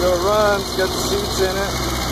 It'll run. It's got the seats in it.